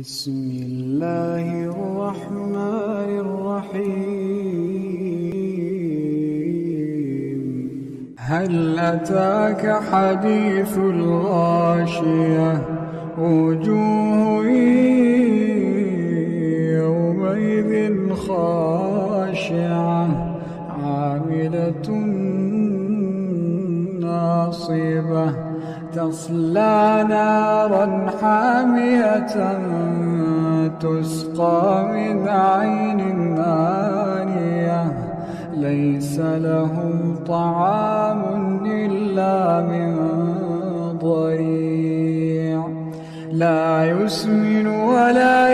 بسم الله الرحمن الرحيم. هل أتاك حديث الغاشية؟ وجوه يومئذ خاشعة عاملة ناصبة تصلى نارا حامية تسقى من عين آنية. ليس لهم طعام إلا من ضريع. لا يسمن ولا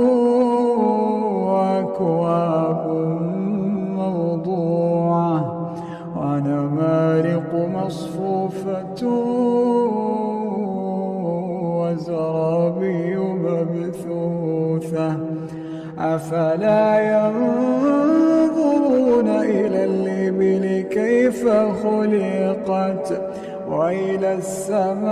ونمارق مصفوفة وزرابي مبثوثة. أفلا ينظرون إلى الإبل كيف خلقت؟ وإلى السماء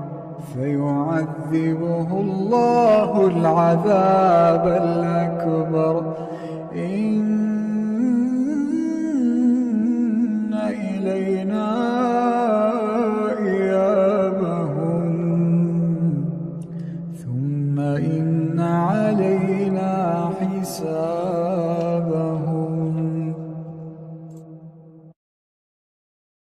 فيعذبه الله العذاب الأكبر. إن إلينا إيابهم. ثم إن